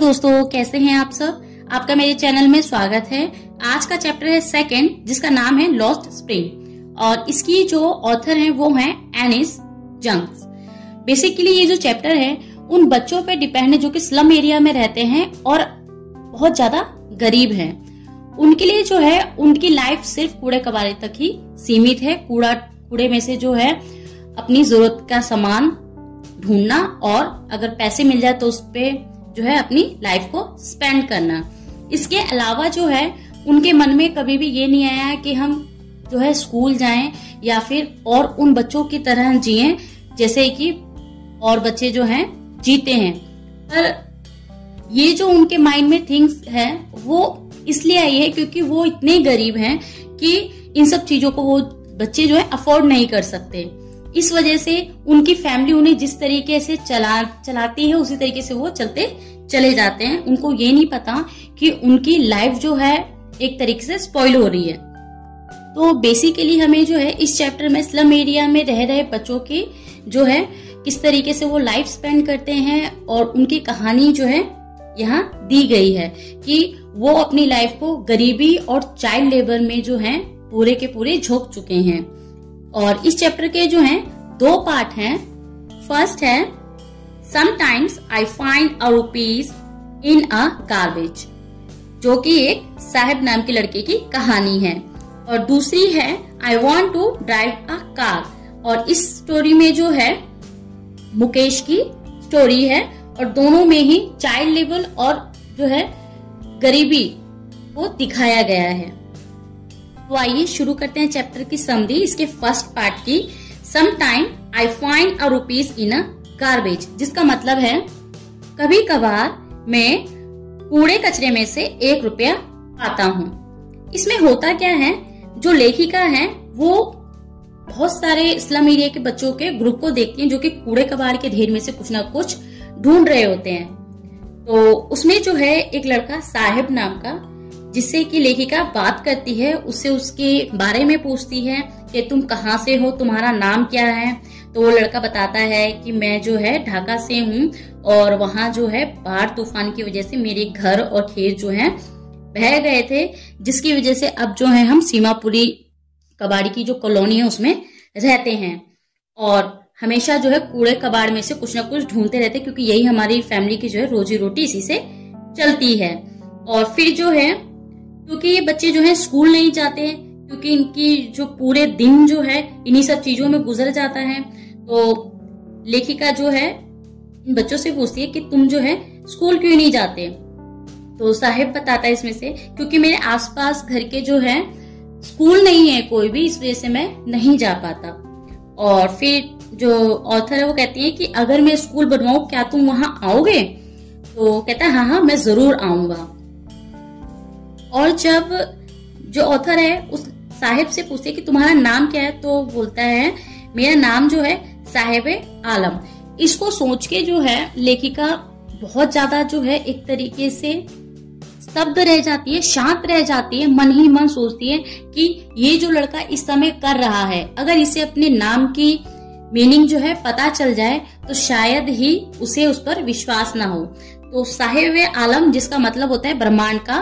दोस्तों, कैसे हैं आप सब? आपका मेरे चैनल में स्वागत है। आज का चैप्टर है सेकंड जिसका नाम है लॉस्ट स्प्रिंग और इसकी जो ऑथर है, वो है एनिस जंक्स बेसिकली ये जो चैप्टर है, उन बच्चों पे डिपेंड है जो कि स्लम एरिया में रहते हैं और बहुत ज़्यादा गरीब हैं। उनके लिए जो है, उनकी लाइफ सिर्फ़ कूड़े कबाड़े तक ही सीमित है। कूड़ा, कूड़े में से जो है, अपनी ज़रूरत का सामान ढूंढना और अगर पैसे मिल जाए तो उस पे जो है अपनी लाइफ को स्पेंड करना। इसके अलावा जो है, उनके मन में कभी भी ये नहीं आया कि हम जो है स्कूल जाएँ या फिर और उन बच्चों की तरह जिए, जैसे कि और बच्चे जो हैं, जीते हैं। पर ये जो उनके माइंड में थिंग्स है, वो इसलिए आई है क्योंकि वो इतने गरीब हैं कि इन सब चीज़ों को वो बच्चे जो है अफोर्ड नहीं कर सकते। इस वजह से उनकी फैमिली उन्हें जिस तरीके से चला, चलाती है, उसी तरीके से वो चलते, चले जाते हैं। उनको ये नहीं पता कि उनकी लाइफ जो है, एक तरीके से स्पॉइल हो रही है। तो बेसिकली हमें जो है, इस चैप्टर में स्लम एरिया में रह रहे बच्चों की जो है, किस तरीके से वो लाइफ स्पेंड करते हैं और उनकी कहानी जो है, यहाँ दी गई है कि वो अपनी लाइफ को गरीबी और चाइल्ड लेबर में जो है, पूरे के पूरे झोंक चुके हैं। और इस चैप्टर के जो हैं, दो पार्ट हैं। फ़र्स्ट है sometimes I find a rupees in a garbage जो कि एक साहेब नाम के लड़के की कहानी है। और दूसरी है I want to drive a car और इस स्टोरी में जो है, मुकेश की स्टोरी है। और दोनों में ही चाइल्ड लेवल और जो है, गरीबी को दिखाया गया है। तो आइए शुरू करते हैं चैप्टर की समरी इसके फ़र्स्ट पार्ट की। Sometime I find a rupees in a garbage जिसका मतलब है कभी कभार मैं कूड़े कचरे में से एक रुपया पाता हूँ। इसमें होता क्या है, जो लेखिका है, वो बहुत सारे स्लम एरिया के बच्चों के ग्रुप को देखती हैं, जो कि कूड़े कबाड़ के ढेर में से कुछ ना कुछ ढूंढ रहे होते हैं। तो उसमें जो है, एक लड़का साहिब नाम का जिससे कि लेखिका बात करती है उससे उसके बारे में पूछती है कि तुम कहाँ से हो, तुम्हारा नाम क्या है? तो वो लड़का बताता है कि मैं जो है ढाका से हूँ और वहाँ जो है बाढ़ तूफ़ान की वजह से मेरे घर और खेत जो है बह गए थे, जिसकी वजह से अब जो है हम सीमापुरी कबाड़ी की जो कॉलोनी है उसमें रहते हैं। और हमेशा जो है कूड़े कबाड़ में से कुछ ना कुछ ढूंढते रहते क्योंकि यही हमारी फैमिली की जो है रोजी रोटी इसी से चलती है। और फिर जो है क्योंकि ये बच्चे जो है स्कूल नहीं जाते हैं, क्योंकि इनकी जो पूरे दिन जो है, इन्हीं सब चीज़ों में गुजर जाता है। तो लेखिका जो है, इन बच्चों से पूछती है कि तुम जो है, स्कूल क्यों नहीं जाते? तो साहेब बताता है इसमें से, क्योंकि मेरे आसपास घर के जो है, स्कूल नहीं है कोई भी, इस वजह से मैं नहीं जा पाता। और फिर जो ऑथर है, वो कहती है कि अगर मैं स्कूल बनवाऊ, क्या तुम वहाँ आओगे? तो कहता है हाँ हाँ मैं ज़रूर आऊँगा। और जब जो ऑथर है, उस साहिब से पूछते कि तुम्हारा नाम क्या है तो बोलता है, मेरा नाम जो है साहेब आलम। इसको सोच के जो है, लेखिका बहुत ज़्यादा जो है, एक तरीके से स्तब्ध रह जाती है, शांत रह जाती है, मन ही मन सोचती है कि ये जो लड़का इस समय कर रहा है, अगर इसे अपने नाम की मीनिंग जो है पता चल जाए तो शायद ही उसे उस पर विश्वास ना हो। तो साहेब आलम, जिसका मतलब होता है ब्रह्मांड का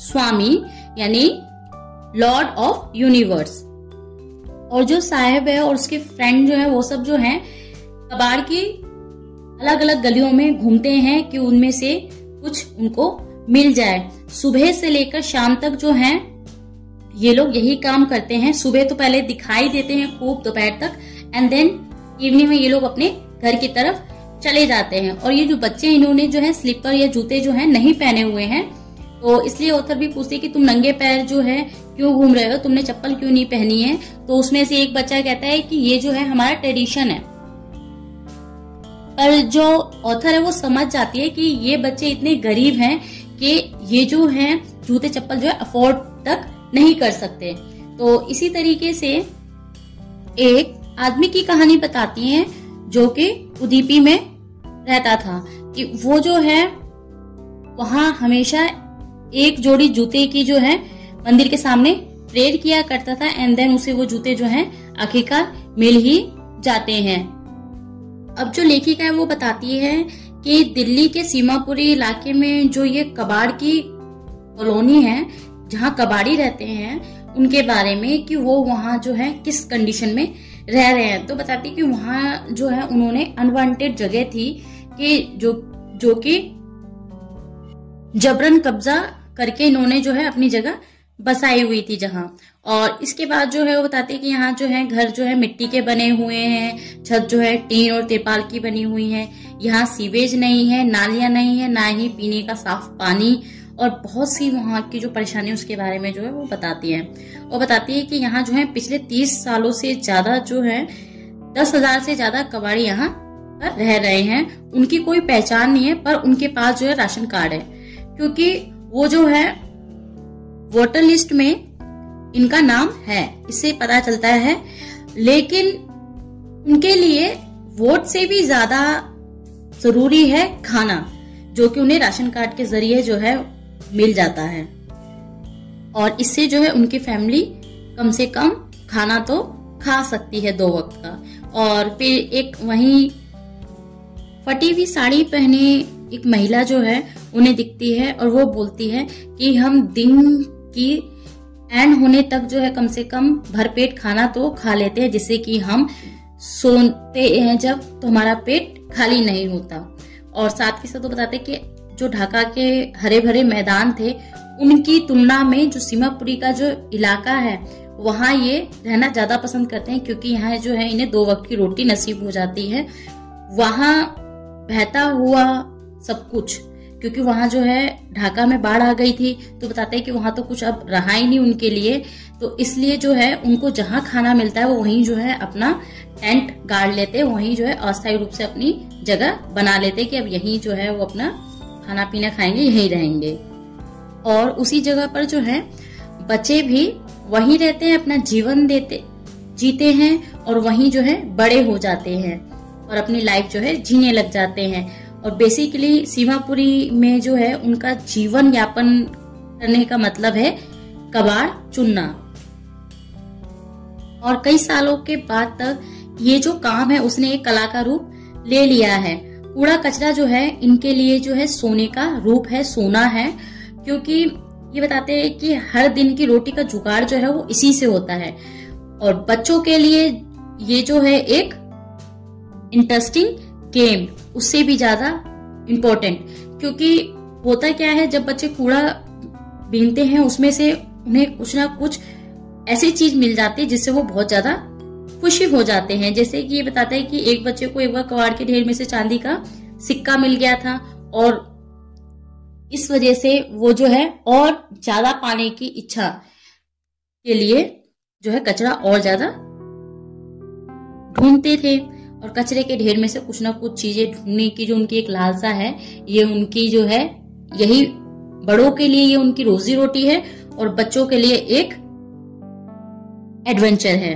स्वामी, यानी लॉर्ड ऑफ़ यूनिवर्स और जो साहेब है और उसके फ्रेंड जो है, वो सब जो है, कबाड़ की अलग अलग गलियों में घूमते हैं कि उनमें से कुछ उनको मिल जाए। सुबह से लेकर शाम तक जो है, ये लोग यही काम करते हैं। सुबह तो पहले दिखाई देते हैं खूब, दोपहर तक एंड देन इवनिंग में ये लोग अपने घर की तरफ़ चले जाते हैं। और ये जो बच्चे इन्होंने जो है स्लीपर या जूते जो है, नहीं पहने हुए हैं तो इसलिए ऑथर भी पूछते कि तुम नंगे पैर जो है, क्यों घूम रहे हो? तुमने चप्पल क्यों नहीं पहनी है? तो उसमें से एक बच्चा कहता है कि ये जो है हमारा ट्रेडिशन है। पर जो ऑथर है, वो समझ जाती है कि ये बच्चे इतने गरीब हैं कि ये जो है, जूते चप्पल जो है अफोर्ड तक नहीं कर सकते। तो इसी तरीके से एक आदमी की कहानी बताती है, जो कि उदीपी में रहता था कि वो जो है, वहाँ हमेशा एक जोड़ी जूते की जो है, मंदिर के सामने प्रेयर किया करता था एंड देन उसे वो जूते जो हैं, आखिरकार मिल ही जाते हैं। अब जो लेखिका है, वो बताती है कि दिल्ली के सीमापुरी इलाके में जो ये कबाड़ की कॉलोनी है, जहाँ कबाड़ी रहते हैं, उनके बारे में कि वो वहाँ जो है, किस कंडीशन में रह रहे हैं। तो बताती कि वहाँ जो है, उन्होंने अनवांटेड जगह थी कि जो जो कि जबरन कब्जा करके इन्होंने जो है अपनी जगह बसाई हुई थी जहाँ। और इसके बाद जो है वो बताते हैं कि यहाँ जो है घर जो है मिट्टी के बने हुए हैं, छत जो है टीन और तिरपाल की बनी हुई है। यहाँ सीवेज नहीं है, नालियाँ नहीं है, ना ही पीने का साफ़ पानी और बहुत सी वहाँ की जो परेशानी उसके बारे में जो है वो बताती है। और बताती है कि यहाँ जो है पिछले तीस सालों से ज़्यादा जो है, दस हज़ार से ज़्यादा कबाड़ी यहाँ पर रह रहे हैं। उनकी कोई पहचान नहीं है, पर उनके पास जो है राशन कार्ड है। क्योंकि वो जो है वोटर लिस्ट में इनका नाम है, इससे पता चलता है। लेकिन उनके लिए वोट से भी ज़्यादा ज़रूरी है खाना, जो कि उन्हें राशन कार्ड के ज़रिए जो है मिल जाता है। और इससे जो है उनकी फैमिली कम से कम खाना तो खा सकती है दो वक्त का। और फिर एक वहीं फटी हुई साड़ी पहने एक महिला जो है उन्हें दिखती है और वो बोलती है कि हम दिन की एंड होने तक जो है कम से कम भरपेट खाना तो खा लेते हैं, जिससे कि हम सोते हैं जब तो हमारा पेट खाली नहीं होता। और साथ के साथ तो बताते कि जो ढाका के हरे भरे मैदान थे, उनकी तुलना में जो सीमापुरी का जो इलाका है, वहाँ ये रहना ज़्यादा पसंद करते हैं, क्योंकि यहाँ जो है इन्हें दो वक्त की रोटी नसीब हो जाती है। वहाँ बहता हुआ सब कुछ क्योंकि वहाँ जो है, ढाका में बाढ़ आ गई थी तो बताते हैं कि वहाँ तो कुछ अब रहा ही नहीं उनके लिए। तो इसलिए जो है, उनको जहाँ खाना मिलता है, वो वहीं जो है अपना टेंट गाड़ लेते वहीं जो है अस्थायी रूप से अपनी जगह बना लेते कि अब यहीं जो है वो अपना खाना पीना खाएँगे, यहीं रहेंगे। और उसी जगह पर जो है, बच्चे भी वहीं रहते हैं, अपना जीवन देते, जीते हैं और वहीं जो है बड़े हो जाते हैं और अपनी लाइफ जो है जीने लग जाते हैं। और बेसिकली सीमापुरी में जो है, उनका जीवन यापन करने का मतलब है कबाड़ चुनना। और कई सालों के बाद तक ये जो काम है, उसने एक कला का रूप ले लिया है। कूड़ा कचरा जो है, इनके लिए जो है सोने का रूप है, सोना है, क्योंकि ये बताते हैं कि हर दिन की रोटी का जुगाड़ जो है, वो इसी से होता है। और बच्चों के लिए ये जो है एक इंटरेस्टिंग गेम उससे भी ज़्यादा इम्पोर्टेंट क्योंकि होता क्या है, जब बच्चे कूड़ा बीनते हैं, उसमें से उन्हें कुछ ना कुछ ऐसी चीज़ मिल जाती है जिससे वो बहुत ज़्यादा खुशी हो जाते हैं। जैसे कि ये बताता है कि एक बच्चे को एक बार कबाड़ के ढेर में से चांदी का सिक्का मिल गया था और इस वजह से वो जो है और ज़्यादा पाने की इच्छा के लिए जो है कचरा और ज़्यादा ढूंढते थे। और कचरे के ढेर में से कुछ ना कुछ चीज़ें ढूँढने की जो उनकी एक लालसा है, ये उनकी जो है, यही बड़ों के लिए ये उनकी रोजी रोटी है और बच्चों के लिए एक एडवेंचर है।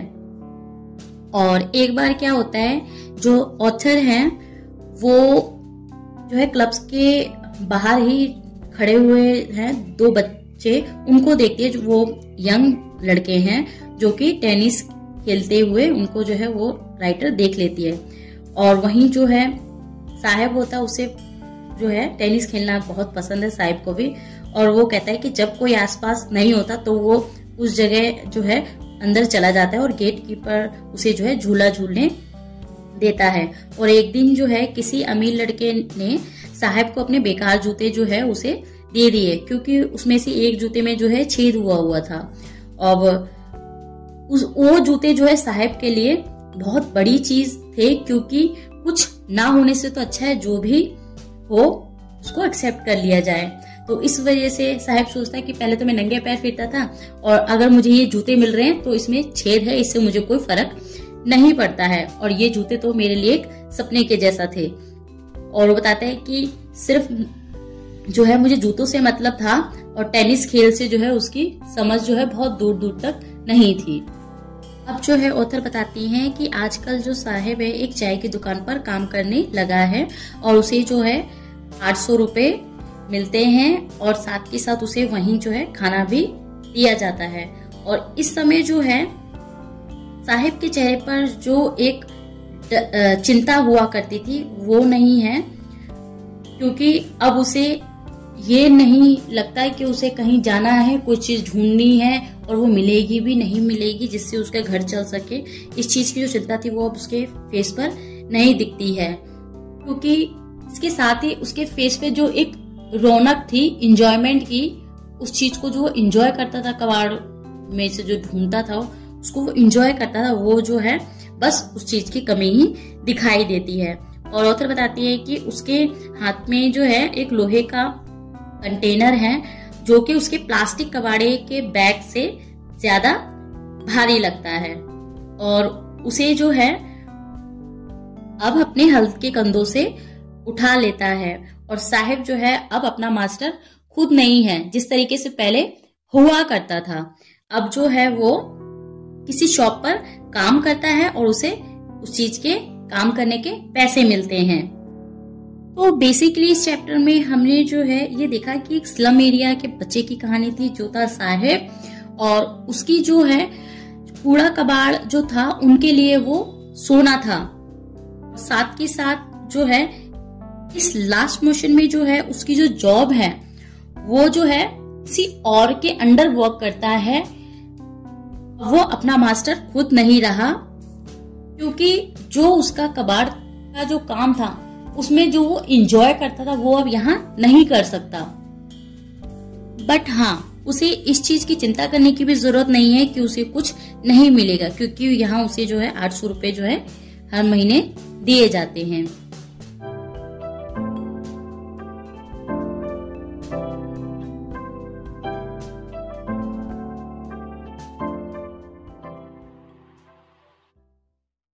और एक बार क्या होता है, जो ऑथर हैं, वो जो है क्लब्स के बाहर ही खड़े हुए हैं, दो बच्चे, उनको देखते हैं जो वो यंग लड़के हैं, जो कि टेनिस खेलते हुए उनको जो है वो राइटर देख लेती है। और वहीं जो है, साहेब होता है, उसे जो है टेनिस खेलना बहुत पसंद है साहिब को भी। और वो कहता है कि जब कोई आसपास नहीं होता तो वो उस जगह जो है अंदर चला जाता है और गेट कीपर उसे जो है झूला झूलने देता है। और एक दिन जो है, किसी अमीर लड़के ने साहब को अपने बेकार जूते जो है उसे दे दिए, क्योंकि उसमें से एक जूते में जो है छेद हुआ हुआ था। अब उस, वो जूते जो है साहेब के लिए बहुत बड़ी चीज़ थे, क्योंकि कुछ ना होने से तो अच्छा है जो भी हो, उसको एक्सेप्ट कर लिया जाए। तो इस वजह से साहेब सोचता है कि पहले तो मैं नंगे पैर फिरता था, और अगर मुझे ये जूते मिल रहे हैं तो इसमें छेद है, इससे मुझे कोई फ़र्क नहीं पड़ता है। और ये जूते तो मेरे लिए एक सपने के जैसा थे। और वो बताते हैं कि सिर्फ़ जो है मुझे जूतों से मतलब था, और टेनिस खेल से जो है उसकी समझ जो है बहुत दूर दूर तक नहीं थी। अब जो है ऑथर बताती हैं कि आजकल जो साहेब है, एक चाय की दुकान पर काम करने लगा है और उसे जो है आठ सौ रुपए मिलते हैं और साथ के साथ उसे वहीं जो है खाना भी दिया जाता है। और इस समय जो है, साहेब के चेहरे पर जो एक चिंता हुआ करती थी, वो नहीं है, क्योंकि अब उसे ये नहीं लगता है कि उसे कहीं जाना है, कोई चीज़ ढूंढनी है और वो मिलेगी भी, नहीं मिलेगी, जिससे उसका घर चल सके। इस चीज़ की जो चिंता थी वो अब उसके फेस पर नहीं दिखती है। क्योंकि इसके साथ ही उसके फेस पे जो एक रौनक थी इंजॉयमेंट की, उस चीज़ को जो वो इंजॉय करता था, कबाड़ में से जो ढूंढता था, उसको वो इंजॉय करता था, वो जो है, बस उस चीज़ की कमी ही दिखाई देती है। और ऑथर बताती है कि उसके हाथ में जो है, एक लोहे का कंटेनर है, जो कि उसके प्लास्टिक कबाड़े के बैग से ज़्यादा भारी लगता है। और उसे जो है, अब अपने हल्द के कंधों से उठा लेता है। और साहिब जो है, अब अपना मास्टर खुद नहीं है, जिस तरीके से पहले हुआ करता था। अब जो है, वो किसी शॉप पर काम करता है और उसे उस चीज़ के काम करने के पैसे मिलते हैं। तो बेसिकली इस चैप्टर में हमने जो है, ये देखा कि एक स्लम एरिया के बच्चे की कहानी थी, जोता साहेब। और उसकी जो है, कूड़ा कबाड़ जो था, उनके लिए वो सोना था। साथ के साथ जो है, इस लास्ट मोशन में जो है, उसकी जो जॉब है, वो जो है, किसी और के अंडर वर्क करता है। वो अपना मास्टर खुद नहीं रहा, क्योंकि जो उसका कबाड़ का जो काम था उसमें जो वो इंजॉय करता था, वो अब यहाँ नहीं कर सकता। बट हाँ उसे इस चीज़ की चिंता करने की भी ज़रूरत नहीं है कि उसे कुछ नहीं मिलेगा, क्योंकि यहाँ उसे जो है आठ सौ रुपए जो है हर महीने दिए जाते हैं।